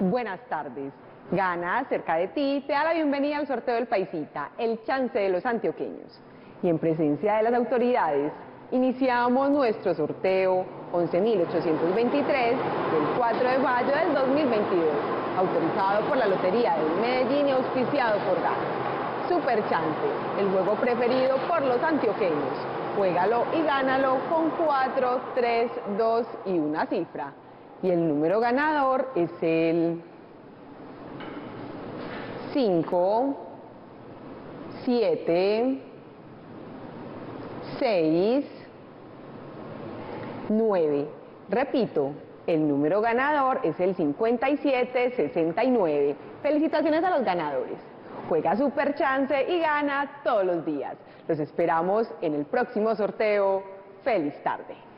Buenas tardes. Gana cerca de ti te da la bienvenida al sorteo del Paisita, el chance de los antioqueños. Y en presencia de las autoridades, iniciamos nuestro sorteo 11.823 del 4 de mayo del 2022, autorizado por la Lotería de Medellín y auspiciado por GAN. Super Chance, el juego preferido por los antioqueños. Juégalo y gánalo con 4, 3, 2 y una cifra. Y el número ganador es el 5, 7, 6, 9. Repito, el número ganador es el 5769. Felicitaciones a los ganadores. Juega Super Chance y gana todos los días. Los esperamos en el próximo sorteo. Feliz tarde.